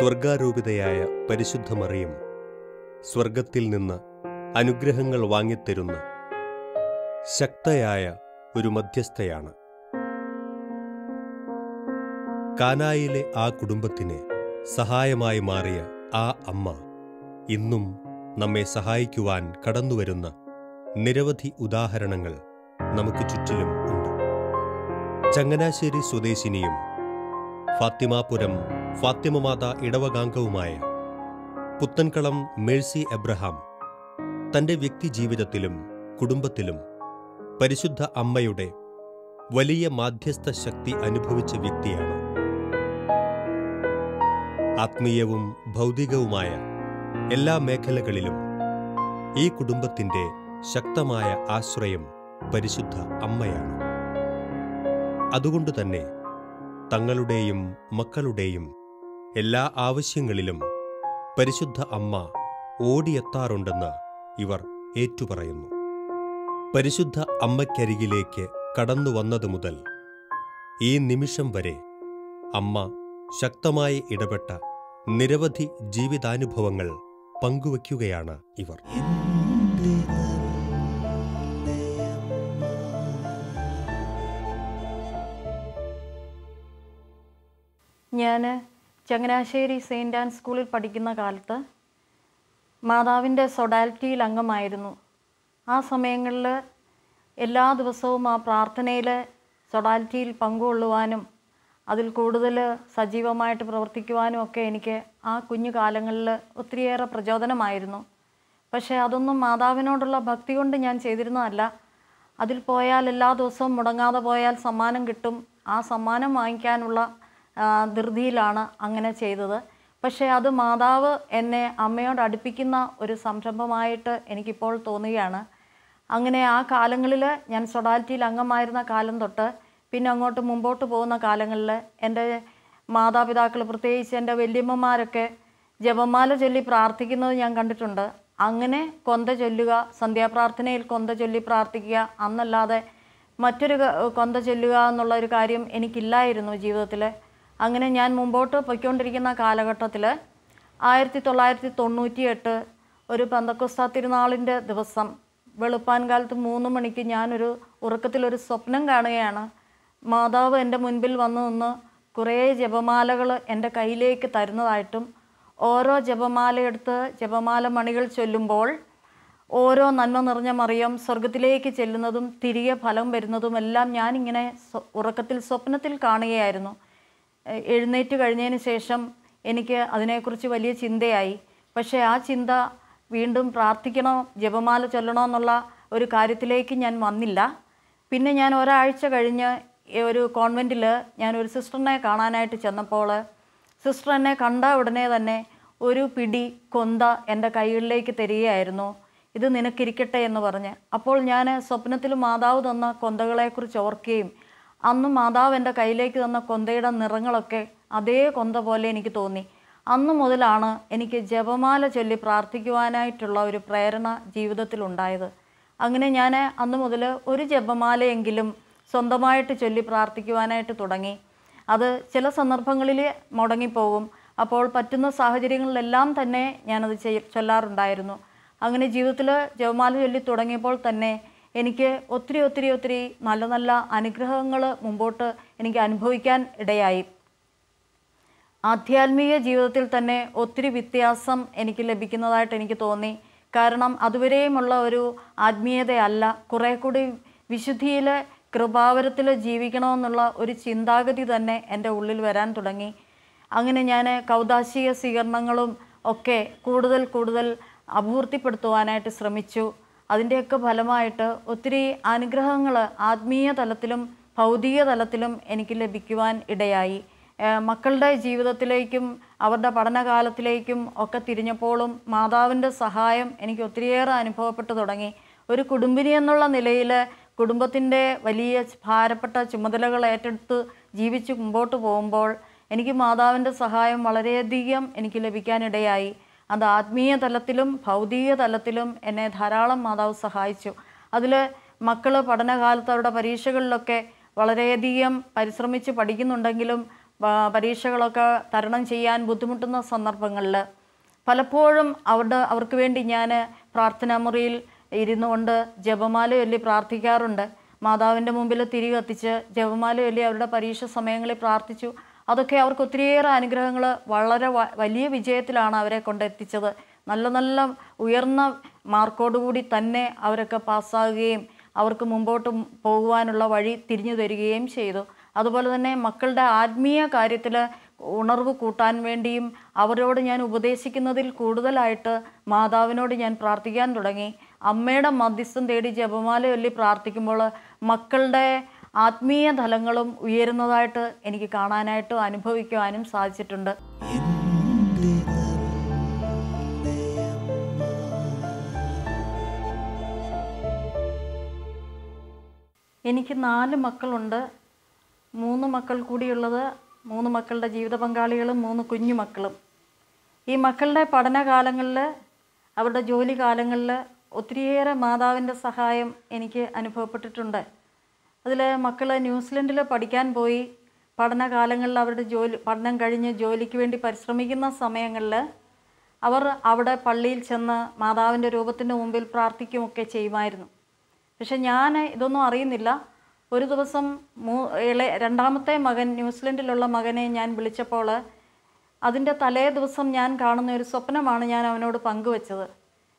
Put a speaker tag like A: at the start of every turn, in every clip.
A: സ്വർഗാരൂപിതയായ പരിശുദ്ധമറിയും സ്വർഗത്തിൽ നിന്ന് അനുഗ്രഹങ്ങൾ വാങ്ങിത്തരുന്ന ശക്തയായ ഒരു മധ്യസ്ഥയാണ്. കാനായിലെ ആ കുടുംബത്തിന് സഹായമായി മാറിയ ആ അമ്മ ഇന്നും നമ്മെ സഹായിക്കുവാൻ കടന്നുവരുന്ന നിരവധി ഉദാഹരണങ്ങൾ നമുക്ക് ചുറ്റിലും ഉണ്ട്. ചങ്ങനാശ്ശേരി സ്വദേശിനിയും ഫാത്തിമാപുരം ഫാത്തിമമാത ഇടവകാംഗവുമായ പുത്തൻകളം മേഴ്സി എബ്രഹാം തന്റെ വ്യക്തിജീവിതത്തിലും കുടുംബത്തിലും പരിശുദ്ധ അമ്മയുടെ വലിയ മാധ്യസ്ഥ ശക്തി അനുഭവിച്ച വ്യക്തിയാണ്. ആത്മീയവും ഭൗതികവുമായ എല്ലാ മേഖലകളിലും ഈ കുടുംബത്തിന്റെ ശക്തമായ ആശ്രയം പരിശുദ്ധ അമ്മയാണ്. അതുകൊണ്ട് തന്നെ തങ്ങളുടെയും മക്കളുടെയും എല്ലാ ആവശ്യങ്ങളിലും പരിശുദ്ധ അമ്മ ഓടിയെത്താറുണ്ടെന്ന് ഇവർ ഏറ്റുപറയുന്നു. പരിശുദ്ധ അമ്മയ്ക്കരികിലേക്ക് കടന്നു വന്നതു മുതൽ ഈ നിമിഷം വരെ അമ്മ ശക്തമായി ഇടപെട്ട നിരവധി ജീവിതാനുഭവങ്ങൾ പങ്കുവയ്ക്കുകയാണ് ഇവർ.
B: ഞാൻ ചങ്ങനാശ്ശേരി സെയിന്റ് ആൻഡ് സ്കൂളിൽ പഠിക്കുന്ന കാലത്ത് മാതാവിന്റെ സൊഡാലിറ്റിയിൽ അംഗമായിരുന്നു. ആ സമയങ്ങളിൽ എല്ലാ ദിവസവും ആ പ്രാർത്ഥനയിൽ സൊഡാലിറ്റിയിൽ പങ്കുകൊള്ളുവാനും അതിൽ കൂടുതൽ സജീവമായിട്ട് പ്രവർത്തിക്കുവാനും ഒക്കെ എനിക്ക് ആ കുഞ്ഞു കാലങ്ങളിൽ ഒത്തിരിയേറെ പ്രചോദനമായിരുന്നു. പക്ഷേ അതൊന്നും മാതാവിനോടുള്ള ഭക്തി കൊണ്ട് ഞാൻ ചെയ്തിരുന്നതല്ല. അതിൽ പോയാൽ എല്ലാ ദിവസവും മുടങ്ങാതെ പോയാൽ സമ്മാനം കിട്ടും. ആ സമ്മാനം വാങ്ങിക്കാനുള്ള ധൃതിയിലാണ് അങ്ങനെ ചെയ്തത്. പക്ഷേ അത് മാതാവ് എന്നെ അമ്മയോട് അടുപ്പിക്കുന്ന ഒരു സംരംഭമായിട്ട് എനിക്കിപ്പോൾ തോന്നുകയാണ്. അങ്ങനെ ആ കാലങ്ങളിൽ ഞാൻ സൊഡാലിറ്റിയിൽ അംഗമായിരുന്ന കാലം തൊട്ട് പിന്നെ അങ്ങോട്ട് മുമ്പോട്ട് പോകുന്ന കാലങ്ങളിൽ എന്റെ മാതാപിതാക്കൾ പ്രത്യേകിച്ച് എന്റെ വല്യമ്മമാരൊക്കെ ജപമാല ചൊല്ലി പ്രാർത്ഥിക്കുന്നത് ഞാൻ കണ്ടിട്ടുണ്ട്. അങ്ങനെ കൊന്ത ചൊല്ലുക സന്ധ്യാപ്രാർത്ഥനയിൽ കൊന്ത ചൊല്ലി പ്രാർത്ഥിക്കുക അന്നല്ലാതെ മറ്റൊരു കൊന്ത ചൊല്ലുക എന്നുള്ള ഒരു കാര്യം എനിക്കില്ലായിരുന്നു ജീവിതത്തിൽ അങ്ങനെ ഞാൻ മുമ്പോട്ട് പൊയ്ക്കൊണ്ടിരിക്കുന്ന കാലഘട്ടത്തിൽ ആയിരത്തി തൊള്ളായിരത്തി തൊണ്ണൂറ്റി എട്ട് ഒരു പന്തക്കുസ്ത തിരുനാളിന്റെ ദിവസം വെളുപ്പാൻ കാലത്ത് മൂന്ന് മണിക്ക് ഞാനൊരു ഉറക്കത്തിലൊരു സ്വപ്നം കാണുകയാണ്. മാതാവ് എന്റെ മുൻപിൽ വന്നു നിന്ന് കുറേ ജപമാലകൾ എന്റെ കയ്യിലേക്ക് തരുന്നതായിട്ടും ഓരോ ജപമാല എടുത്ത് ജപമാല മണികൾ ചൊല്ലുമ്പോൾ ഓരോ നന്മ നിറഞ്ഞ മറിയം സ്വർഗത്തിലേക്ക് ചെല്ലുന്നതും തിരികെ ഫലം വരുന്നതുമെല്ലാം ഞാനിങ്ങനെ ഉറക്കത്തിൽ സ്വപ്നത്തിൽ കാണുകയായിരുന്നു. എഴുന്നേറ്റ് കഴിഞ്ഞതിന് ശേഷം എനിക്ക് അതിനെക്കുറിച്ച് വലിയ ചിന്തയായി. പക്ഷേ ആ ചിന്ത വീണ്ടും പ്രാർത്ഥിക്കണോ ജപമാല ചൊല്ലണോ എന്നുള്ള ഒരു കാര്യത്തിലേക്ക് ഞാൻ വന്നില്ല. പിന്നെ ഞാൻ ഒരാഴ്ച കഴിഞ്ഞ് ഒരു കോൺവെന്റിൽ ഞാൻ ഒരു സിസ്റ്ററിനെ കാണാനായിട്ട് ചെന്നപ്പോൾ സിസ്റ്റർ എന്നെ കണ്ട ഉടനെ തന്നെ ഒരു പിടി കൊന്ത എന്റെ കൈകളിലേക്ക് തരികയായിരുന്നു. ഇത് നിനക്കിരിക്കട്ടെ എന്ന് പറഞ്ഞ്. അപ്പോൾ ഞാൻ സ്വപ്നത്തിൽ മാതാവ് തന്ന കൊന്തകളെക്കുറിച്ച് ഓർക്കുകയും അന്ന് മാതാവ് എന്റെ കയ്യിലേക്ക് തന്ന കൊന്തയുടെ നിറങ്ങളൊക്കെ അതേ കൊന്ത പോലെ എനിക്ക് തോന്നി. അന്ന് മുതലാണ് എനിക്ക് ജപമാല ചൊല്ലി പ്രാർത്ഥിക്കുവാനായിട്ടുള്ള ഒരു പ്രേരണ ജീവിതത്തിലുണ്ടായത് അങ്ങനെ ഞാൻ അന്ന് മുതൽ ഒരു ജപമാലയെങ്കിലും സ്വന്തമായിട്ട് ചൊല്ലി പ്രാർത്ഥിക്കുവാനായിട്ട് തുടങ്ങി. അത് ചില സന്ദർഭങ്ങളിൽ മുടങ്ങിപ്പോകും. അപ്പോൾ പറ്റുന്ന സാഹചര്യങ്ങളിലെല്ലാം തന്നെ ഞാനത് ചൊല്ലാറുണ്ടായിരുന്നു. അങ്ങനെ ജീവിതത്തിൽ ജപമാല ചൊല്ലി തുടങ്ങിയപ്പോൾ തന്നെ എനിക്ക് ഒത്തിരി ഒത്തിരി ഒത്തിരി നല്ല നല്ല അനുഗ്രഹങ്ങൾ മുമ്പോട്ട് എനിക്ക് അനുഭവിക്കാൻ ഇടയായി. ആധ്യാത്മിക ജീവിതത്തിൽ തന്നെ ഒത്തിരി വ്യത്യാസം എനിക്ക് ലഭിക്കുന്നതായിട്ട് എനിക്ക് തോന്നി. കാരണം അതുവരെയുമുള്ള ഒരു ആത്മീയതയല്ല. കുറേ കൂടി വിശുദ്ധിയിൽ കൃപാവരത്തിൽ ജീവിക്കണമെന്നുള്ള ഒരു ചിന്താഗതി തന്നെ എന്റെ ഉള്ളിൽ വരാൻ തുടങ്ങി. അങ്ങനെ ഞാൻ കൗതാശിക സ്വീകരണങ്ങളും ഒക്കെ കൂടുതൽ കൂടുതൽ അപൂർത്തിപ്പെടുത്തുവാനായിട്ട് ശ്രമിച്ചു. അതിന്റെയൊക്കെ ഫലമായിട്ട് ഒത്തിരി അനുഗ്രഹങ്ങൾ ആത്മീയ തലത്തിലും ഭൗതിക തലത്തിലും എനിക്ക് ലഭിക്കുവാൻ ഇടയായി. മക്കളുടെ ജീവിതത്തിലേക്കും അവരുടെ പഠനകാലത്തിലേക്കും ഒക്കെ തിരിഞ്ഞപ്പോഴും മാതാവിന്റെ സഹായം എനിക്ക് ഒത്തിരിയേറെ അനുഭവപ്പെട്ടു തുടങ്ങി. ഒരു കുടുംബിനി എന്നുള്ള നിലയിൽ കുടുംബത്തിന്റെ വലിയ ഭാരപ്പെട്ട ചുമതലകൾ ഏറ്റെടുത്ത് ജീവിച്ച് മുമ്പോട്ട് പോകുമ്പോൾ എനിക്ക് മാതാവിന്റെ സഹായം വളരെയധികം എനിക്ക് ലഭിക്കാനിടയായി. അത് ആത്മീയ തലത്തിലും ഭൗതിക തലത്തിലും എന്നെ ധാരാളം മാതാവ് സഹായിച്ചു. അതിൽ മക്കൾ പഠനകാലത്ത് അവരുടെ പരീക്ഷകളിലൊക്കെ വളരെയധികം പരിശ്രമിച്ച് പഠിക്കുന്നുണ്ടെങ്കിലും പരീക്ഷകളൊക്കെ തരണം ചെയ്യാൻ ബുദ്ധിമുട്ടുന്ന സന്ദർഭങ്ങളിൽ പലപ്പോഴും അവരുടെ അവർക്ക് വേണ്ടി ഞാൻ പ്രാർത്ഥനാ മുറിയിൽ ഇരുന്നു കൊണ്ട് ജപമാല ചൊല്ലി പ്രാർത്ഥിക്കാറുണ്ട്. മാതാവിന്റെ മുമ്പിൽ തിരി കത്തിച്ച് ജപമാല ചൊല്ലി അവരുടെ പരീക്ഷ സമയങ്ങളിൽ പ്രാർത്ഥിച്ചു. അതൊക്കെ അവർക്ക് ഒത്തിരിയേറെ അനുഗ്രഹങ്ങൾ വളരെ വലിയ വിജയത്തിലാണ് അവരെ കൊണ്ടെത്തിച്ചത്. നല്ല നല്ല ഉയർന്ന മാർക്കോടുകൂടി തന്നെ അവരൊക്കെ പാസ്സാകുകയും അവർക്ക് മുമ്പോട്ട് പോകുവാനുള്ള വഴി തിരിഞ്ഞു തരികയും ചെയ്തു. അതുപോലെ തന്നെ മക്കളുടെ ആത്മീയ കാര്യത്തിൽ ഉണർവ് കൂട്ടാൻ വേണ്ടിയും അവരോട് ഞാൻ ഉപദേശിക്കുന്നതിൽ കൂടുതലായിട്ട് മാതാവിനോട് ഞാൻ പ്രാർത്ഥിക്കാൻ തുടങ്ങി. അമ്മയുടെ മധ്യസ്ഥം തേടി ജപമാല ചൊല്ലി പ്രാർത്ഥിക്കുമ്പോൾ മക്കളുടെ ആത്മീയ തലങ്ങളും ഉയരുന്നതായിട്ട് എനിക്ക് കാണാനായിട്ടും അനുഭവിക്കുവാനും സാധിച്ചിട്ടുണ്ട്. എനിക്ക് നാല് മക്കളുണ്ട്. മൂന്ന് മക്കൾ കൂടിയുള്ളത് മൂന്ന് മക്കളുടെ ജീവിത പങ്കാളികളും മൂന്ന് കുഞ്ഞു മക്കളും. ഈ മക്കളുടെ പഠനകാലങ്ങളിൽ അവരുടെ ജോലി കാലങ്ങളിൽ ഒത്തിരിയേറെ മാതാവിന്റെ സഹായം എനിക്ക് അനുഭവപ്പെട്ടിട്ടുണ്ട്. അതിൽ മക്കൾ ന്യൂസിലൻഡിൽ പഠിക്കാൻ പോയി. പഠനകാലങ്ങളിൽ അവരുടെ ജോലി പഠനം കഴിഞ്ഞ് ജോലിക്ക് വേണ്ടി പരിശ്രമിക്കുന്ന സമയങ്ങളിൽ അവർ അവിടെ പള്ളിയിൽ ചെന്ന് മാതാവിന്റെ രൂപത്തിന്റെ മുമ്പിൽ പ്രാർത്ഥിക്കുകയൊക്കെ ചെയ്യുമായിരുന്നു. പക്ഷെ ഞാൻ ഇതൊന്നും അറിയുന്നില്ല. ഒരു ദിവസം മൂ ഇളയ രണ്ടാമത്തെ മകൻ ന്യൂസിലൻഡിലുള്ള മകനെ ഞാൻ വിളിച്ചപ്പോൾ അതിന്റെ തലേ ദിവസം ഞാൻ കാണുന്ന ഒരു സ്വപ്നമാണ് ഞാൻ അവനോട് പങ്കുവച്ചത്.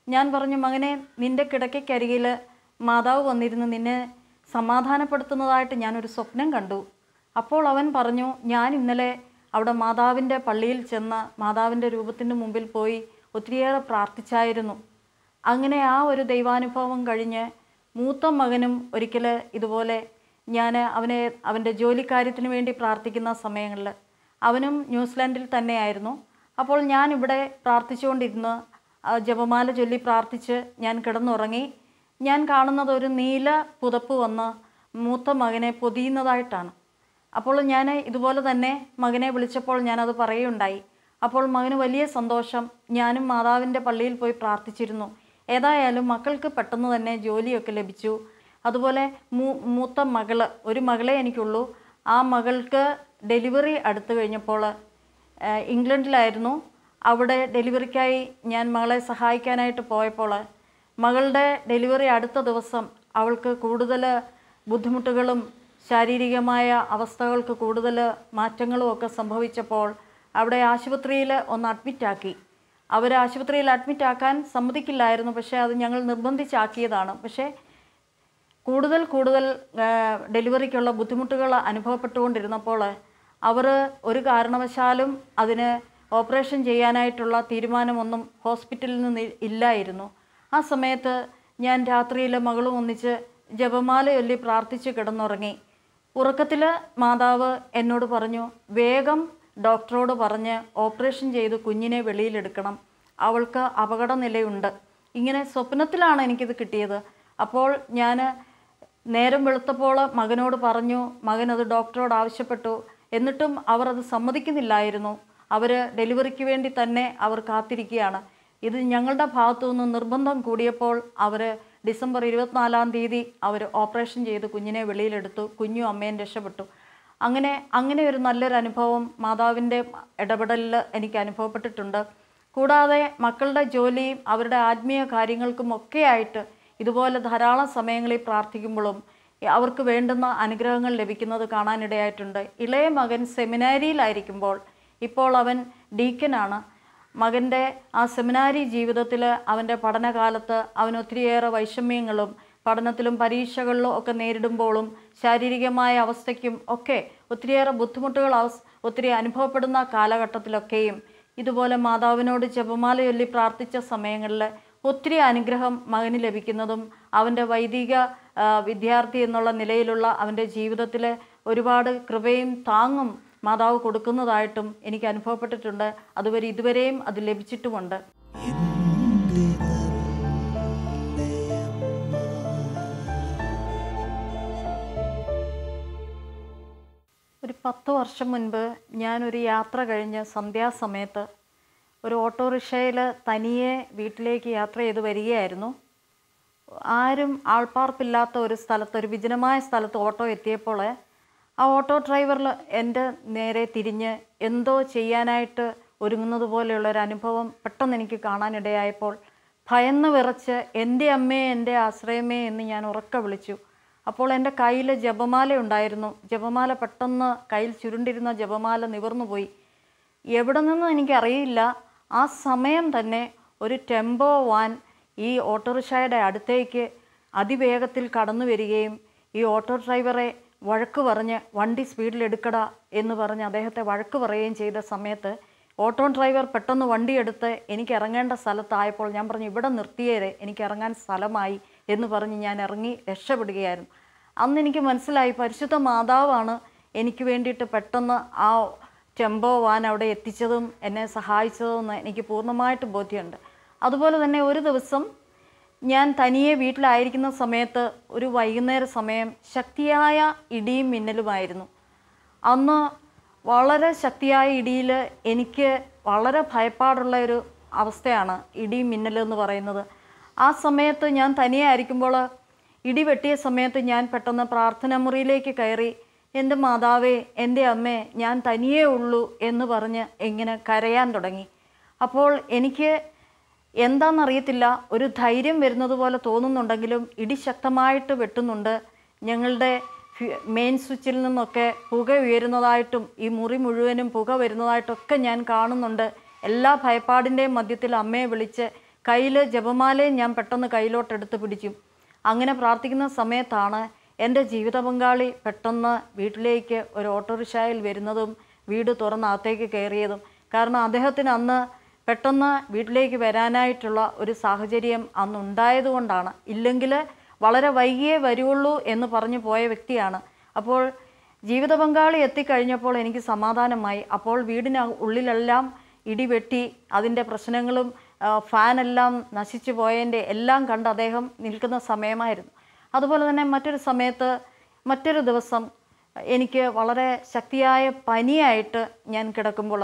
B: ഞാൻ പറഞ്ഞു മകനെ നിന്റെ കിടക്കയ്ക്കരികിൽ മാതാവ് വന്നിരുന്ന്. നിന്നെ സമാധാനപ്പെടുത്തുന്നതായിട്ട് ഞാനൊരു സ്വപ്നം കണ്ടു. അപ്പോൾ അവൻ പറഞ്ഞു ഞാൻ ഇന്നലെ അവിടെ മാതാവിന്റെ പള്ളിയിൽ ചെന്ന് മാതാവിന്റെ രൂപത്തിന് മുമ്പിൽ പോയി ഒത്തിരിയേറെ പ്രാർത്ഥിച്ചായിരുന്നു. അങ്ങനെ ആ ഒരു ദൈവാനുഭവം കഴിഞ്ഞ് മൂത്ത മകനും ഒരിക്കൽ ഇതുപോലെ ഞാൻ അവനെ അവന്റെ ജോലിക്കാര്യത്തിന് വേണ്ടി പ്രാർത്ഥിക്കുന്ന സമയങ്ങളിൽ അവനും ന്യൂസിലാൻഡിൽ തന്നെയായിരുന്നു. അപ്പോൾ ഞാനിവിടെ പ്രാർത്ഥിച്ചുകൊണ്ടിരുന്ന് ജപമാല ചൊല്ലി പ്രാർത്ഥിച്ച് ഞാൻ കിടന്നുറങ്ങി. ഞാൻ കാണുന്നത് ഒരു നീല പുതപ്പ് വന്ന് മൂത്ത മകനെ പൊതിയുന്നതായിട്ടാണ്. അപ്പോൾ ഞാൻ ഇതുപോലെ തന്നെ മകനെ വിളിച്ചപ്പോൾ ഞാനത് പറയുകയുണ്ടായി അപ്പോൾ മകന് വലിയ സന്തോഷം. ഞാനും മാതാവിന്റെ പള്ളിയിൽ പോയി പ്രാർത്ഥിച്ചിരുന്നു. ഏതായാലും മക്കൾക്ക് പെട്ടെന്ന് തന്നെ ജോലിയൊക്കെ ലഭിച്ചു. അതുപോലെ മൂ മൂത്ത മകൾ ഒരു മകളെ എനിക്കുള്ളൂ. ആ മകൾക്ക് ഡെലിവറി അടുത്തു കഴിഞ്ഞപ്പോൾ ഇംഗ്ലണ്ടിലായിരുന്നു. അവിടെ ഡെലിവറിക്കായി ഞാൻ മകളെ സഹായിക്കാനായിട്ട് പോയപ്പോൾ മകളുടെ ഡെലിവറി അടുത്ത ദിവസം അവൾക്ക് കൂടുതൽ ബുദ്ധിമുട്ടുകളും ശാരീരികമായ അവസ്ഥകൾക്ക് കൂടുതൽ മാറ്റങ്ങളും ഒക്കെ സംഭവിച്ചപ്പോൾ അവിടെ ആശുപത്രിയിൽ ഒന്ന് അഡ്മിറ്റാക്കി അവർ ആശുപത്രിയിൽ അഡ്മിറ്റാക്കാൻ സമ്മതിക്കില്ലായിരുന്നു. പക്ഷേ അത് ഞങ്ങൾ നിർബന്ധിച്ചാക്കിയതാണ്. പക്ഷേ കൂടുതൽ കൂടുതൽ ഡെലിവറിക്കുള്ള ബുദ്ധിമുട്ടുകൾ അനുഭവപ്പെട്ടുകൊണ്ടിരുന്നപ്പോൾ അവർ ഒരു കാരണവശാലും അതിന് ഓപ്പറേഷൻ ചെയ്യാനായിട്ടുള്ള തീരുമാനമൊന്നും ഹോസ്പിറ്റലിൽ നിന്ന് ഇല്ലായിരുന്നു. ആ സമയത്ത് ഞാൻ രാത്രിയിൽ മകളും ഒന്നിച്ച് ജപമാല ചൊല്ലി പ്രാർത്ഥിച്ച് കിടന്നുറങ്ങി. ഉറക്കത്തിൽ മാതാവ് എന്നോട് പറഞ്ഞു വേഗം ഡോക്ടറോട് പറഞ്ഞ് ഓപ്പറേഷൻ ചെയ്ത് കുഞ്ഞിനെ വെളിയിലെടുക്കണം. അവൾക്ക് അപകടനിലയുണ്ട്. ഇങ്ങനെ സ്വപ്നത്തിലാണ് എനിക്കിത് കിട്ടിയത്. അപ്പോൾ ഞാൻ നേരം വെളുത്തപ്പോൾ മകനോട് പറഞ്ഞു മകൻ അത് ഡോക്ടറോട് ആവശ്യപ്പെട്ടു. എന്നിട്ടും അവർ അത് സമ്മതിക്കുന്നില്ലായിരുന്നു. അവർ ഡെലിവറിക്ക് വേണ്ടി തന്നെ അവർ കാത്തിരിക്കുകയാണ്. ഇത് ഞങ്ങളുടെ ഭാഗത്തു നിന്ന് നിർബന്ധം കൂടിയപ്പോൾ അവർ ഡിസംബർ ഇരുപത്തിനാലാം തീയതി അവർ ഓപ്പറേഷൻ ചെയ്ത് കുഞ്ഞിനെ വെളിയിലെടുത്തു. കുഞ്ഞു അമ്മയും രക്ഷപ്പെട്ടു. അങ്ങനെ അങ്ങനെ ഒരു നല്ലൊരു അനുഭവം മാതാവിന്റെ ഇടപെടലിൽ എനിക്ക് അനുഭവപ്പെട്ടിട്ടുണ്ട്. കൂടാതെ മക്കളുടെ ജോലിയും അവരുടെ ആത്മീയ കാര്യങ്ങൾക്കും ഒക്കെയായിട്ട് ഇതുപോലെ ധാരാളം സമയങ്ങളിൽ പ്രാർത്ഥിക്കുമ്പോഴും അവർക്ക് വേണ്ടുന്ന അനുഗ്രഹങ്ങൾ ലഭിക്കുന്നത് കാണാനിടയായിട്ടുണ്ട്. ഇളയ മകൻ സെമിനാരിയിലായിരിക്കുമ്പോൾ ഇപ്പോൾ അവൻ ഡീക്കനാണ്. മകന്റെ ആ സെമിനാരി ജീവിതത്തിൽ അവന്റെ പഠനകാലത്ത് അവൻ ഒത്തിരിയേറെ വൈഷമ്യങ്ങളും പഠനത്തിലും പരീക്ഷകളിലും ഒക്കെ നേരിടുമ്പോഴും ശാരീരികമായ അവസ്ഥയ്ക്കും ഒക്കെ ഒത്തിരിയേറെ ബുദ്ധിമുട്ടുകൾ ഒത്തിരി അനുഭവപ്പെടുന്ന കാലഘട്ടത്തിലൊക്കെയും ഇതുപോലെ മാതാവിനോട് ജപമാല ചൊല്ലി പ്രാർത്ഥിച്ച സമയങ്ങളിൽ ഒത്തിരി അനുഗ്രഹം മകന് ലഭിക്കുന്നതും അവന്റെ വൈദിക വിദ്യാർത്ഥി എന്നുള്ള നിലയിലുള്ള അവന്റെ ജീവിതത്തിലെ ഒരുപാട് കൃപയും താങ്ങും മാതാവ് കൊടുക്കുന്നതായിട്ടും എനിക്ക് അനുഭവപ്പെട്ടിട്ടുണ്ട്. അതുവരെ ഇതുവരെയും അത് ലഭിച്ചിട്ടുമുണ്ട്. ഒരു പത്ത് വർഷം മുൻപ് ഞാനൊരു യാത്ര കഴിഞ്ഞ് സന്ധ്യാസമയത്ത് ഒരു ഓട്ടോറിക്ഷയിൽ തനിയെ വീട്ടിലേക്ക് യാത്ര ചെയ്ത് വരികയായിരുന്നു. ആരും ആൾപ്പാർപ്പില്ലാത്ത ഒരു സ്ഥലത്ത് ഒരു വിജനമായ സ്ഥലത്ത് ഓട്ടോ എത്തിയപ്പോൾ ആ ഓട്ടോ ഡ്രൈവറിൽ എന്റെ നേരെ തിരിഞ്ഞ് എന്തോ ചെയ്യാനായിട്ട് ഒരുങ്ങുന്നത് പോലെയുള്ള ഒരു അനുഭവം പെട്ടെന്ന് എനിക്ക് കാണാനിടയായപ്പോൾ ഭയന്ന് വിറച്ച് എന്റെ അമ്മയെ എന്റെ ആശ്രയമേ എന്ന് ഞാൻ ഉറക്കെ വിളിച്ചു. അപ്പോൾ എന്റെ കയ്യിൽ ജപമാല ഉണ്ടായിരുന്നു. ജപമാല പെട്ടെന്ന് കയ്യിൽ ചുരുണ്ടിരുന്ന ജപമാല നിവർന്നു പോയി എവിടെ നിന്നും എനിക്കറിയില്ല. ആ സമയം തന്നെ ഒരു ടെമ്പോ വാൻ ഈ ഓട്ടോറിക്ഷയുടെ അടുത്തേക്ക് അതിവേഗത്തിൽ കടന്നു വരികയും ഈ ഓട്ടോ ഡ്രൈവറെ വഴക്ക് പറഞ്ഞ് വണ്ടി സ്പീഡിൽ എടുക്കടാ എന്ന് പറഞ്ഞ് അദ്ദേഹത്തെ വഴക്ക് പറയുകയും ചെയ്ത സമയത്ത് ഓട്ടോ ഡ്രൈവർ പെട്ടെന്ന് വണ്ടി എടുത്ത് എനിക്ക് ഇറങ്ങേണ്ട സ്ഥലത്തായപ്പോൾ ഞാൻ പറഞ്ഞു ഇവിടെ നിർത്തിയേരെ എനിക്ക് ഇറങ്ങാൻ സ്ഥലമായി എന്ന് പറഞ്ഞ് ഞാൻ ഇറങ്ങി രക്ഷപ്പെടുകയായിരുന്നു. അന്ന് എനിക്ക് മനസ്സിലായി പരിശുദ്ധ മാതാവാണ് എനിക്ക് വേണ്ടിയിട്ട് പെട്ടെന്ന് ആ ടെമ്പോ വാൻ അവിടെ എത്തിച്ചതും എന്നെ സഹായിച്ചതും എനിക്ക് പൂർണമായിട്ട് ബോധ്യമുണ്ട്. അതുപോലെ തന്നെ ഒരു ദിവസം ഞാൻ തനിയെ വീട്ടിലായിരിക്കുന്ന സമയത്ത് ഒരു വൈകുന്നേര സമയം ശക്തിയായ ഇടിയും മിന്നലുമായിരുന്നു. അന്ന് വളരെ ശക്തിയായ ഇടിയിൽ എനിക്ക് വളരെ ഭയപ്പാടുള്ള ഒരു അവസ്ഥയാണ് ഇടി മിന്നൽ എന്ന് പറയുന്നത്. ആ സമയത്ത് ഞാൻ തനിയെ ആയിരിക്കുമ്പോൾ ഇടി വെട്ടിയ സമയത്ത് ഞാൻ പെട്ടെന്ന് പ്രാർത്ഥനാ മുറിയിലേക്ക് കയറി എന്റെ മാതാവേ എന്റെ അമ്മേ ഞാൻ തനിയേ ഉള്ളൂ എന്ന് പറഞ്ഞ് എങ്ങനെ കരയാൻ തുടങ്ങി. അപ്പോൾ എനിക്ക് എന്താണെന്നറിയത്തില്ല. ഒരു ധൈര്യം വരുന്നത് പോലെ തോന്നുന്നുണ്ടെങ്കിലും ഇടി ശക്തമായിട്ട് വെട്ടുന്നുണ്ട്. ഞങ്ങളുടെ മെയിൻ സ്വിച്ചിൽ നിന്നൊക്കെ പുക ഉയരുന്നതായിട്ടും ഈ മുറി മുഴുവനും പുക വരുന്നതായിട്ടൊക്കെ ഞാൻ കാണുന്നുണ്ട്. എല്ലാ ഭയപ്പാടിന്റെയും മധ്യത്തിൽ അമ്മയെ വിളിച്ച് കയ്യിൽ ജപമാലയും ഞാൻ പെട്ടെന്ന് കയ്യിലോട്ടെടുത്ത് പിടിച്ചു അങ്ങനെ പ്രാർത്ഥിക്കുന്ന സമയത്താണ് എന്റെ ജീവിത പങ്കാളി പെട്ടെന്ന് വീട്ടിലേക്ക് ഒരു ഓട്ടോറിക്ഷയിൽ വരുന്നതും വീട് തുറന്ന് അകത്തേക്ക് കയറിയതും. കാരണം അദ്ദേഹത്തിന് അന്ന് പെട്ടെന്ന് വീട്ടിലേക്ക് വരാനായിട്ടുള്ള ഒരു സാഹചര്യം അന്നുണ്ടായതുകൊണ്ടാണ് ഇല്ലെങ്കിൽ വളരെ വൈകിയേ വരുള്ളൂ എന്ന് പറഞ്ഞു പോയ വ്യക്തിയാണ്. അപ്പോൾ ജീവിത പങ്കാളി എത്തിക്കഴിഞ്ഞപ്പോൾ എനിക്ക് സമാധാനമായി. അപ്പോൾ വീടിന് ഉള്ളിലെല്ലാം ഇടിവെട്ടി അതിന്റെ പ്രശ്നങ്ങളും ഫാനെല്ലാം നശിച്ചു പോയതിന്റെ എല്ലാം കണ്ട് അദ്ദേഹം നിൽക്കുന്ന സമയമായിരുന്നു. അതുപോലെ തന്നെ മറ്റൊരു സമയത്ത് മറ്റൊരു ദിവസം എനിക്ക് വളരെ ശക്തിയായ പനിയായിട്ട് ഞാൻ കിടക്കുമ്പോൾ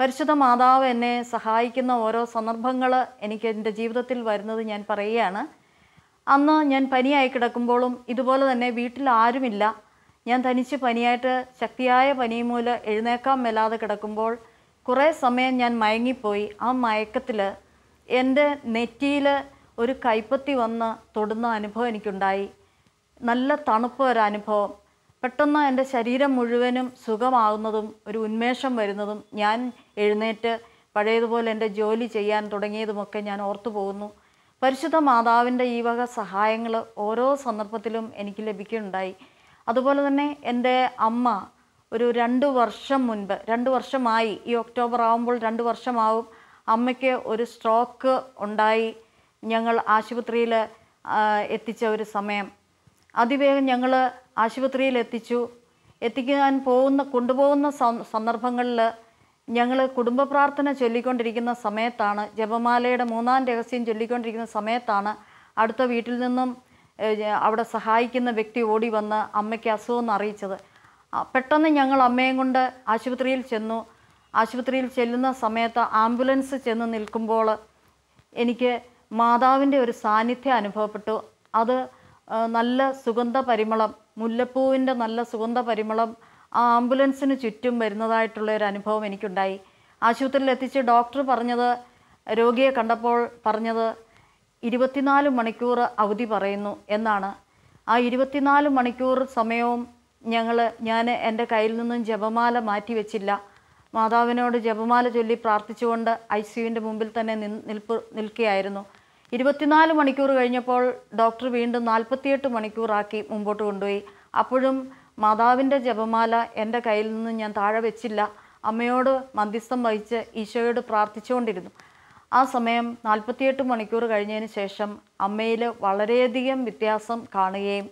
B: പരിശുദ്ധ മാതാവ് എന്നെ സഹായിക്കുന്ന ഓരോ സന്ദർഭങ്ങൾ എനിക്ക് എന്റെ ജീവിതത്തിൽ വരുന്നത് ഞാൻ പറയുകയാണ്. അന്ന് ഞാൻ പനിയായി കിടക്കുമ്പോഴും ഇതുപോലെ തന്നെ വീട്ടിൽ ആരുമില്ല. ഞാൻ തനിച്ച് പനിയായിട്ട് ശക്തിയായ പനി മൂലം എഴുന്നേക്കാൻ മേലാതെ കിടക്കുമ്പോൾ കുറേ സമയം ഞാൻ മയങ്ങിപ്പോയി. ആ മയക്കത്തിൽ എന്റെ നെറ്റിയിൽ ഒരു കൈപ്പത്തി വന്ന് തൊടുന്ന അനുഭവം എനിക്കുണ്ടായി. നല്ല തണുപ്പ് ഒരു അനുഭവം. പെട്ടെന്ന് എന്റെ ശരീരം മുഴുവനും സുഖമാകുന്നതും ഒരു ഉന്മേഷം വരുന്നതും ഞാൻ എഴുന്നേറ്റ് പഴയതുപോലെ എന്റെ ജോലി ചെയ്യാൻ തുടങ്ങിയതുമൊക്കെ ഞാൻ ഓർത്തു പോകുന്നു. പരിശുദ്ധ മാതാവിന്റെ ഈ വക സഹായങ്ങൾ ഓരോ സന്ദർഭത്തിലും എനിക്ക് ലഭിക്കുകയുണ്ടായി. അതുപോലെ തന്നെ എന്റെ അമ്മ ഒരു രണ്ട് വർഷം മുൻപ് രണ്ട് വർഷമായി ഈ ഒക്ടോബർ ആകുമ്പോൾ രണ്ട് വർഷമാവും അമ്മയ്ക്ക് ഒരു സ്ട്രോക്ക് ഉണ്ടായി. ഞങ്ങൾ ആശുപത്രിയിൽ എത്തിച്ച ഒരു സമയം. അതിവേഗം ഞങ്ങൾ ആശുപത്രിയിൽ എത്തിച്ചു എത്തിക്കാൻ പോകുന്ന കൊണ്ടുപോകുന്ന സന്ദർഭങ്ങളിൽ ഞങ്ങൾ കുടുംബ പ്രാർത്ഥന ചൊല്ലിക്കൊണ്ടിരിക്കുന്ന സമയത്താണ് ജപമാലയുടെ മൂന്നാം രഹസ്യം ചൊല്ലിക്കൊണ്ടിരിക്കുന്ന സമയത്താണ് അടുത്ത വീട്ടിൽ നിന്നും അവിടെ സഹായിക്കുന്ന വ്യക്തി ഓടി വന്ന് അമ്മയ്ക്ക് അസുഖം അറിയിച്ചത്. പെട്ടെന്ന് ഞങ്ങൾ അമ്മയും കൊണ്ട് ആശുപത്രിയിൽ ചെന്നു. ആശുപത്രിയിൽ ചെല്ലുന്ന സമയത്ത് ആംബുലൻസ് ചെന്ന് നിൽക്കുമ്പോൾ എനിക്ക് മാതാവിന്റെ ഒരു സാന്നിധ്യം അനുഭവപ്പെട്ടു. അത് നല്ല സുഗന്ധ പരിമളം മുല്ലപ്പൂവിന്റെ നല്ല സുഗന്ധ പരിമളം ആ ആംബുലൻസിന് ചുറ്റും വരുന്നതായിട്ടുള്ള ഒരു അനുഭവം എനിക്കുണ്ടായി. ആശുപത്രിയിൽ എത്തിച്ച് ഡോക്ടർ പറഞ്ഞത് രോഗിയെ കണ്ടപ്പോൾ പറഞ്ഞത് ഇരുപത്തിനാല് മണിക്കൂർ അവധി പറയുന്നു എന്നാണ്. ആ ഇരുപത്തിനാല് മണിക്കൂർ സമയവും ഞങ്ങൾ ഞാൻ എന്റെ കയ്യിൽ നിന്നും ജപമാല മാറ്റി വെച്ചില്ല. മാതാവിനോട് ജപമാല ചൊല്ലി പ്രാർത്ഥിച്ചുകൊണ്ട് ഐ സിയുവിന്റെ മുമ്പിൽ തന്നെ നിൽപ്പ് നിൽക്കുകയായിരുന്നു. ഇരുപത്തിനാല് മണിക്കൂർ കഴിഞ്ഞപ്പോൾ ഡോക്ടർ വീണ്ടും നാൽപ്പത്തിയെട്ട് മണിക്കൂറാക്കി മുമ്പോട്ട് കൊണ്ടുപോയി. അപ്പോഴും മാതാവിന്റെ ജപമാല എന്റെ കയ്യിൽ നിന്ന് ഞാൻ താഴെ വെച്ചില്ല. അമ്മയോട് മധ്യസ്ഥം വഹിച്ച് ഈശോയോട് പ്രാർത്ഥിച്ചുകൊണ്ടിരുന്നു. ആ സമയം നാൽപ്പത്തിയെട്ട് മണിക്കൂർ കഴിഞ്ഞതിന് ശേഷം അമ്മയിൽ വളരെയധികം വ്യത്യാസം കാണുകയും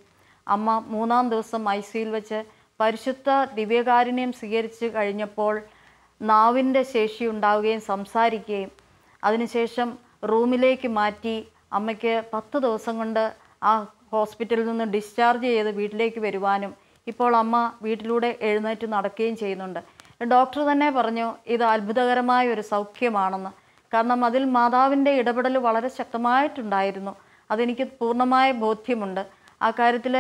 B: അമ്മ മൂന്നാം ദിവസം ഐ സിയിൽ വെച്ച് പരിശുദ്ധ ദിവ്യകാരുണ്യം സ്വീകരിച്ച് കഴിഞ്ഞപ്പോൾ നാവിന്റെ ശേഷി ഉണ്ടാവുകയും സംസാരിക്കുകയും അതിനുശേഷം റൂമിലേക്ക് മാറ്റി അമ്മയ്ക്ക് പത്ത് ദിവസം കൊണ്ട് ആ ഹോസ്പിറ്റലിൽ നിന്ന് ഡിസ്ചാർജ് ചെയ്ത് വീട്ടിലേക്ക് വരുവാനും ഇപ്പോൾ അമ്മ വീട്ടിലൂടെ എഴുന്നേറ്റ് നടക്കുകയും ചെയ്യുന്നുണ്ട്. ഡോക്ടർ തന്നെ പറഞ്ഞു ഇത് അത്ഭുതകരമായ ഒരു സൗഖ്യമാണെന്ന്. കാരണം അതിൽ മാതാവിന്റെ ഇടപെടൽ വളരെ ശക്തമായിട്ടുണ്ടായിരുന്നു. അതെനിക്ക് പൂർണമായ ബോധ്യമുണ്ട്. ആ കാര്യത്തിൽ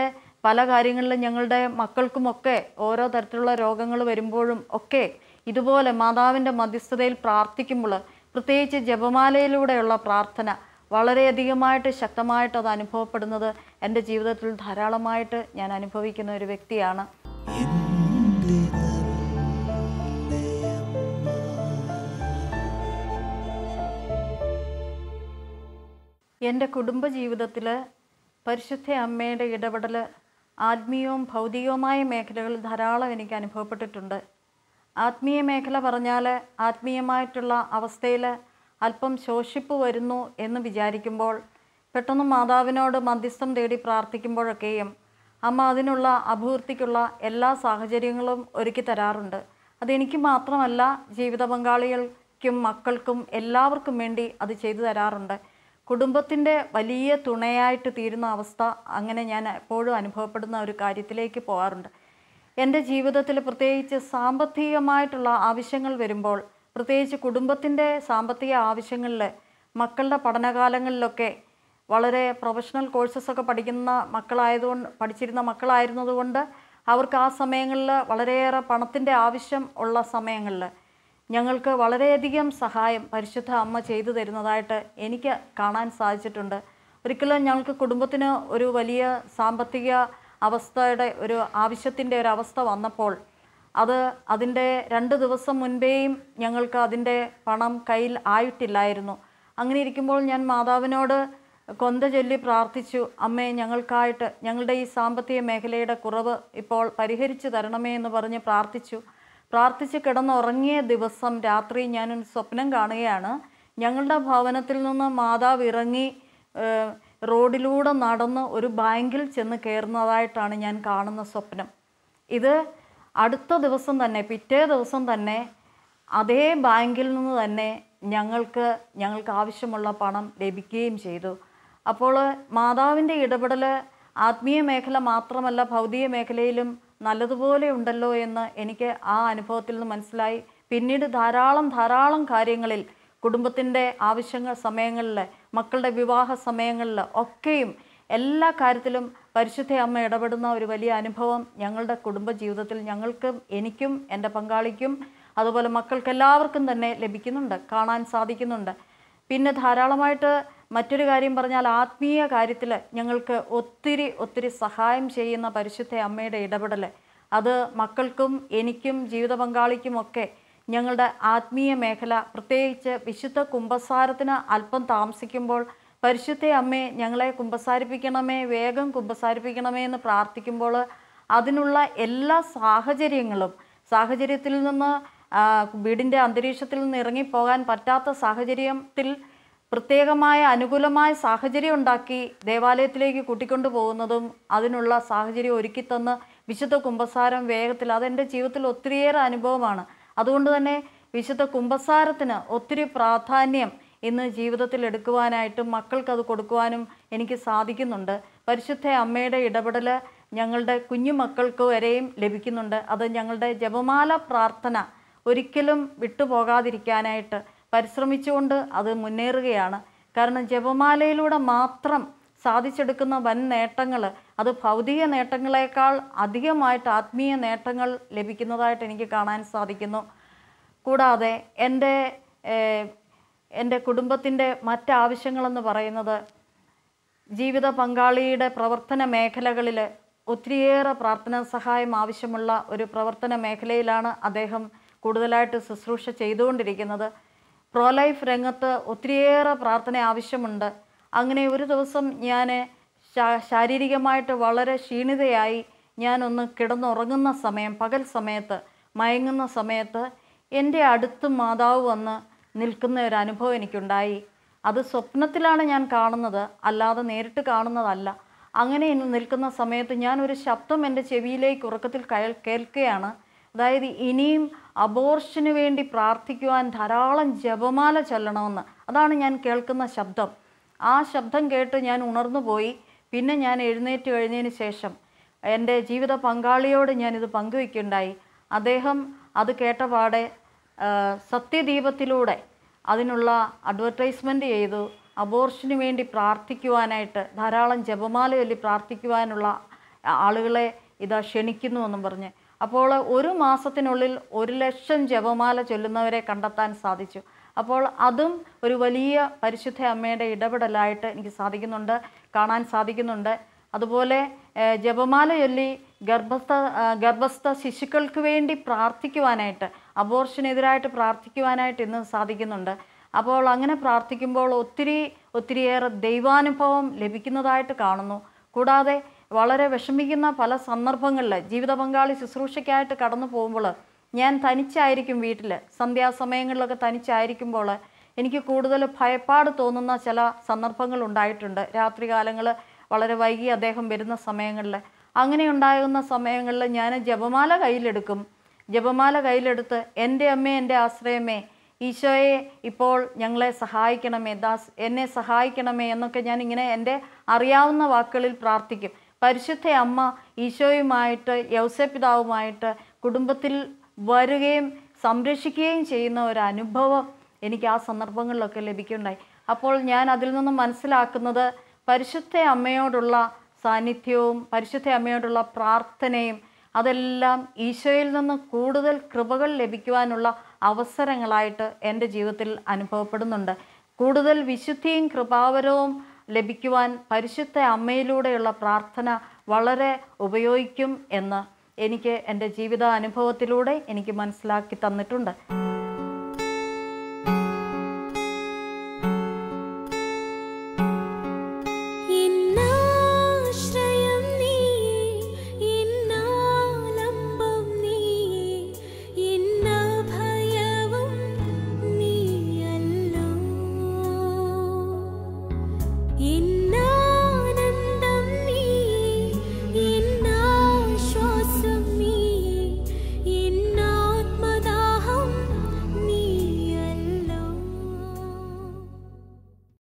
B: പല കാര്യങ്ങളിലും ഞങ്ങളുടെ മക്കൾക്കുമൊക്കെ ഓരോ തരത്തിലുള്ള രോഗങ്ങൾ വരുമ്പോഴും ഒക്കെ ഇതുപോലെ മാതാവിന്റെ മധ്യസ്ഥതയിൽ പ്രാർത്ഥിക്കുമ്പോൾ പ്രത്യേകിച്ച് ജപമാലയിലൂടെയുള്ള പ്രാർത്ഥന വളരെയധികമായിട്ട് ശക്തമായിട്ട് അത് അനുഭവപ്പെടുന്നത് എന്റെ ജീവിതത്തിൽ ധാരാളമായിട്ട് ഞാൻ അനുഭവിക്കുന്ന ഒരു വ്യക്തിയാണ്.
C: എന്റെ കുടുംബ
B: എന്റെ കുടുംബജീവിതത്തിൽ പരിശുദ്ധ അമ്മയുടെ ഇടപെടൽ ആത്മീയവും ഭൗതികവുമായ മേഖലകളിൽ ധാരാളം എനിക്ക് അനുഭവപ്പെട്ടിട്ടുണ്ട്. ആത്മീയ മേഖല പറഞ്ഞാൽ ആത്മീയമായിട്ടുള്ള അവസ്ഥയിൽ അല്പം ശോഷിപ്പ് വരുന്നു എന്ന് വിചാരിക്കുമ്പോൾ പെട്ടെന്ന് മാതാവിനോട് മധ്യസ്ഥം തേടി പ്രാർത്ഥിക്കുമ്പോഴൊക്കെയും അമ്മ അതിനുള്ള അഭിവൃദ്ധിക്കുള്ള എല്ലാ സാഹചര്യങ്ങളും ഒരുക്കി തരാറുണ്ട്. അതെനിക്ക് മാത്രമല്ല ജീവിത പങ്കാളികൾക്കും മക്കൾക്കും എല്ലാവർക്കും വേണ്ടി അത് ചെയ്തു തരാറുണ്ട്. കുടുംബത്തിന്റെ വലിയ തുണയായിട്ട് തീരുന്ന അവസ്ഥ അങ്ങനെ ഞാൻ എപ്പോഴും അനുഭവപ്പെടുന്ന ഒരു കാര്യത്തിലേക്ക് പോകാറുണ്ട്. എന്റെ ജീവിതത്തിൽ പ്രത്യേകിച്ച് സാമ്പത്തികമായിട്ടുള്ള ആവശ്യങ്ങൾ വരുമ്പോൾ പ്രത്യേകിച്ച് കുടുംബത്തിന്റെ സാമ്പത്തിക ആവശ്യങ്ങളിൽ മക്കളുടെ പഠനകാലങ്ങളിലൊക്കെ വളരെ പ്രൊഫഷണൽ കോഴ്സസൊക്കെ പഠിക്കുന്ന മക്കളായതുകൊണ്ട് പഠിച്ചിരുന്ന മക്കളായിരുന്നതുകൊണ്ട് അവർക്ക് ആ സമയങ്ങളിൽ വളരെയേറെ പണത്തിന്റെ ആവശ്യം ഉള്ള സമയങ്ങളിൽ ഞങ്ങൾക്ക് വളരെയധികം സഹായം പരിശുദ്ധ അമ്മ ചെയ്തു തരുന്നതായിട്ട് എനിക്ക് കാണാൻ സാധിച്ചിട്ടുണ്ട്. ഒരിക്കലും ഞങ്ങൾക്ക് കുടുംബത്തിന് ഒരു വലിയ സാമ്പത്തിക അവസ്ഥയുടെ ഒരു ആവശ്യത്തിന്റെ ഒരു അവസ്ഥ വന്നപ്പോൾ അത് അതിന്റെ രണ്ട് ദിവസം മുൻപേയും ഞങ്ങൾക്ക് അതിന്റെ പണം കയ്യിൽ ആയിട്ടില്ലായിരുന്നു. അങ്ങനെ ഇരിക്കുമ്പോൾ ഞാൻ മാതാവിനോട് കൊന്ത ചൊല്ലി പ്രാർത്ഥിച്ചു അമ്മേ ഞങ്ങൾക്കായിട്ട് ഞങ്ങളുടെ ഈ സാമ്പത്തിക മേഖലയുടെ കുറവ് ഇപ്പോൾ പരിഹരിച്ചു തരണമേ എന്ന് പറഞ്ഞ് പ്രാർത്ഥിച്ചു. പ്രാർത്ഥിച്ച് കിടന്നുറങ്ങിയ ദിവസം രാത്രി ഞാനൊരു സ്വപ്നം കാണുകയാണ്. ഞങ്ങളുടെ ഭവനത്തിൽ നിന്ന് മാതാവ് ഇറങ്ങി റോഡിലൂടെ നടന്ന് ഒരു ബാങ്കിൽ ചെന്ന് കയറുന്നതായിട്ടാണ് ഞാൻ കാണുന്ന സ്വപ്നം. ഇത് അടുത്ത ദിവസം തന്നെ പിറ്റേ ദിവസം തന്നെ അതേ ബാങ്കിൽ നിന്ന് തന്നെ ഞങ്ങൾക്ക് ഞങ്ങൾക്ക് ആവശ്യമുള്ള പണം ലഭിക്കുകയും ചെയ്തു. അപ്പോൾ മാതാവിന്റെ ഇടപെടൽ ആത്മീയ മേഖല മാത്രമല്ല ഭൗതിക മേഖലയിലും നല്ലതുപോലെ ഉണ്ടല്ലോ എന്ന് എനിക്ക് ആ അനുഭവത്തിൽ നിന്ന് മനസ്സിലായി. പിന്നീട് ധാരാളം ധാരാളം കാര്യങ്ങളിൽ കുടുംബത്തിന്റെ ആവശ്യങ്ങൾ സമയങ്ങളിൽ മക്കളുടെ വിവാഹ സമയങ്ങളിൽ ഒക്കെയും എല്ലാ കാര്യത്തിലും പരിശുദ്ധ അമ്മ ഇടപെടുന്ന ഒരു വലിയ അനുഭവം ഞങ്ങളുടെ കുടുംബ ജീവിതത്തിൽ ഞങ്ങൾക്കും എനിക്കും എന്റെ പങ്കാളിക്കും അതുപോലെ മക്കൾക്ക് എല്ലാവർക്കും തന്നെ ലഭിക്കുന്നുണ്ട് കാണാൻ സാധിക്കുന്നുണ്ട്. പിന്നെ ധാരാളമായിട്ട് മറ്റൊരു കാര്യം പറഞ്ഞാൽ ആത്മീയ കാര്യത്തിൽ ഞങ്ങൾക്ക് ഒത്തിരി ഒത്തിരി സഹായം ചെയ്യുന്ന പരിശുദ്ധ അമ്മയുടെ ഇടപെടൽ അത് മക്കൾക്കും എനിക്കും ജീവിത പങ്കാളിക്കുമൊക്കെ ഞങ്ങളുടെ ആത്മീയ മേഖല പ്രത്യേകിച്ച് വിശുദ്ധ കുംഭസാരത്തിന് അല്പം താമസിക്കുമ്പോൾ പരിശുദ്ധ അമ്മേ ഞങ്ങളെ കുമ്പസാരിപ്പിക്കണമേ വേഗം കുമ്പസാരിപ്പിക്കണമേ എന്ന് പ്രാർത്ഥിക്കുമ്പോൾ അതിനുള്ള എല്ലാ സാഹചര്യങ്ങളും സാഹചര്യത്തിൽ നിന്ന് വീടിന്റെ അന്തരീക്ഷത്തിൽ നിന്ന് ഇറങ്ങിപ്പോകാൻ പറ്റാത്ത സാഹചര്യത്തിൽ പ്രത്യേകമായ അനുകൂലമായ സാഹചര്യം ഉണ്ടാക്കി ദേവാലയത്തിലേക്ക് കൂട്ടിക്കൊണ്ടു പോകുന്നതും അതിനുള്ള സാഹചര്യം ഒരുക്കിത്തന്ന് വിശുദ്ധ കുമ്പസാരം വേഗത്തിൽ അതെന്റെ ജീവിതത്തിൽ ഒത്തിരിയേറെ അനുഭവമാണ്. അതുകൊണ്ട് തന്നെ വിശുദ്ധ കുംഭസാരത്തിന് ഒത്തിരി പ്രാധാന്യം ഇന്ന് ജീവിതത്തിൽ എടുക്കുവാനായിട്ടും മക്കൾക്കത് കൊടുക്കുവാനും എനിക്ക് സാധിക്കുന്നുണ്ട്. പരിശുദ്ധ അമ്മയുടെ ഇടപെടൽ ഞങ്ങളുടെ കുഞ്ഞു മക്കൾക്ക് വരെയും ലഭിക്കുന്നുണ്ട്. അത് ഞങ്ങളുടെ ജപമാല പ്രാർത്ഥന ഒരിക്കലും വിട്ടുപോകാതിരിക്കാനായിട്ട് പരിശ്രമിച്ചുകൊണ്ട് അത് മുന്നേറുകയാണ്. കാരണം ജപമാലയിലൂടെ മാത്രം സാധിച്ചെടുക്കുന്ന വൻ നേട്ടങ്ങൾ അത് ഭൗതിക നേട്ടങ്ങളെക്കാൾ അധികമായിട്ട് ആത്മീയ നേട്ടങ്ങൾ ലഭിക്കുന്നതായിട്ട് എനിക്ക് കാണാൻ സാധിക്കുന്നു. കൂടാതെ എന്റെ എന്റെ കുടുംബത്തിന്റെ മറ്റാവശ്യങ്ങളെന്ന് പറയുന്നത് ജീവിത പങ്കാളിയുടെ പ്രവർത്തന മേഖലകളിൽ ഒത്തിരിയേറെ പ്രാർത്ഥനാ സഹായം ആവശ്യമുള്ള ഒരു പ്രവർത്തന മേഖലയിലാണ് അദ്ദേഹം കൂടുതലായിട്ട് ശുശ്രൂഷ ചെയ്തുകൊണ്ടിരിക്കുന്നത്. പ്രോലൈഫ് രംഗത്ത് ഒത്തിരിയേറെ പ്രാർത്ഥന ആവശ്യമുണ്ട്. അങ്ങനെ ഒരു ദിവസം ഞാൻ ശാരീരികമായിട്ട് വളരെ ക്ഷീണിതയായി ഞാനൊന്ന് കിടന്നുറങ്ങുന്ന സമയം പകൽ സമയത്ത് മയങ്ങുന്ന സമയത്ത് എന്റെ അടുത്ത് മാതാവ് വന്ന് നിൽക്കുന്ന ഒരു അനുഭവം എനിക്കുണ്ടായി. അത് സ്വപ്നത്തിലാണ് ഞാൻ കാണുന്നത് അല്ലാതെ നേരിട്ട് കാണുന്നതല്ല. അങ്ങനെ നിൽക്കുന്ന സമയത്ത് ഞാൻ ഒരു ശബ്ദം എന്റെ ചെവിയിലേക്ക് ഉറക്കത്തിൽ കയൽ കേൾക്കുകയാണ്. അതായത് ഇനിയും അബോർഷന് വേണ്ടി പ്രാർത്ഥിക്കുവാൻ ധാരാളം ജപമാല ചൊല്ലണമെന്ന്. അതാണ് ഞാൻ കേൾക്കുന്ന ശബ്ദം. ആ ശബ്ദം കേട്ട് ഞാൻ ഉണർന്നു പോയി. പിന്നെ ഞാൻ എഴുന്നേറ്റ് കഴിഞ്ഞതിന് ശേഷം എന്റെ ജീവിത പങ്കാളിയോട് ഞാനിത് പങ്കുവെക്കുണ്ടായി അദ്ദേഹം അത് കേട്ടപാടെ സത്യദീപത്തിലൂടെ അതിനുള്ള അഡ്വർടൈസ്മെന്റ് ചെയ്തു. അബോർഷന് വേണ്ടി പ്രാർത്ഥിക്കുവാനായിട്ട് ധാരാളം ജപമാല ചൊല്ലി പ്രാർത്ഥിക്കുവാനുള്ള ആളുകളെ ഇതാ ക്ഷണിക്കുന്നു എന്നും പറഞ്ഞ്. അപ്പോൾ ഒരു മാസത്തിനുള്ളിൽ ഒരു ലക്ഷം ജപമാല ചൊല്ലുന്നവരെ കണ്ടെത്താൻ സാധിച്ചു. അപ്പോൾ അതും ഒരു വലിയ പരിശുദ്ധ അമ്മയുടെ ഇടപെടലായിട്ട് എനിക്ക് സാധിക്കുന്നുണ്ട് കാണാൻ സാധിക്കുന്നുണ്ട്. അതുപോലെ ജപമാലയൊല്ലി ഗർഭസ്ഥ ഗർഭസ്ഥ ശിശുക്കൾക്ക് വേണ്ടി പ്രാർത്ഥിക്കുവാനായിട്ട് അബോർഷനെതിരായിട്ട് പ്രാർത്ഥിക്കുവാനായിട്ട് ഇന്ന് സാധിക്കുന്നുണ്ട്. അപ്പോൾ അങ്ങനെ പ്രാർത്ഥിക്കുമ്പോൾ ഒത്തിരി ഒത്തിരിയേറെ ദൈവാനുഭവം ലഭിക്കുന്നതായിട്ട് കാണുന്നു. കൂടാതെ വളരെ വിഷമിക്കുന്ന പല സന്ദർഭങ്ങളിൽ ജീവിത പങ്കാളി ശുശ്രൂഷയ്ക്കായിട്ട് കടന്നു പോകുമ്പോൾ ഞാൻ തനിച്ചായിരിക്കും വീട്ടിൽ സന്ധ്യാസമയങ്ങളിലൊക്കെ തനിച്ചായിരിക്കുമ്പോൾ എനിക്ക് കൂടുതൽ ഭയപ്പാട് തോന്നുന്ന ചില സന്ദർഭങ്ങൾ ഉണ്ടായിട്ടുണ്ട്. രാത്രികാലങ്ങൾ വളരെ വൈകി അദ്ദേഹം വരുന്ന സമയങ്ങളിൽ അങ്ങനെ ഉണ്ടാകുന്ന സമയങ്ങളിൽ ഞാൻ ജപമാല കയ്യിലെടുക്കും. ജപമാല കയ്യിലെടുത്ത് എന്റെ അമ്മേ എന്റെ ആശ്രയമേ ഈശോയെ ഇപ്പോൾ ഞങ്ങളെ സഹായിക്കണമേ ദാസ് എന്നെ സഹായിക്കണമേ എന്നൊക്കെ ഞാൻ ഇങ്ങനെ എന്റെ അറിയാവുന്ന വാക്കുകളിൽ പ്രാർത്ഥിക്കും. പരിശുദ്ധ അമ്മ ഈശോയുമായിട്ട് യൗസപിതാവുമായിട്ട് കുടുംബത്തിൽ വരികയും സംരക്ഷിക്കുകയും ചെയ്യുന്ന ഒരു അനുഭവം എനിക്ക് ആ സന്ദർഭങ്ങളിലൊക്കെ ലഭിക്കുന്നുണ്ടായി അപ്പോൾ ഞാൻ അതിൽ നിന്നും മനസ്സിലാക്കുന്നത് പരിശുദ്ധ അമ്മയോടുള്ള സാന്നിധ്യവും പരിശുദ്ധ അമ്മയോടുള്ള പ്രാർത്ഥനയും അതെല്ലാം ഈശോയിൽ നിന്ന് കൂടുതൽ കൃപകൾ ലഭിക്കുവാനുള്ള അവസരങ്ങളായിട്ട് എന്റെ ജീവിതത്തിൽ അനുഭവപ്പെടുന്നുണ്ട്. കൂടുതൽ വിശുദ്ധിയും കൃപാവരവും ലഭിക്കുവാൻ പരിശുദ്ധ അമ്മയിലൂടെയുള്ള പ്രാർത്ഥന വളരെ ഉപയോഗിക്കും എന്ന് എനിക്ക് എന്റെ ജീവിതാനുഭവത്തിലൂടെ എനിക്ക് മനസ്സിലാക്കി തന്നിട്ടുണ്ട്.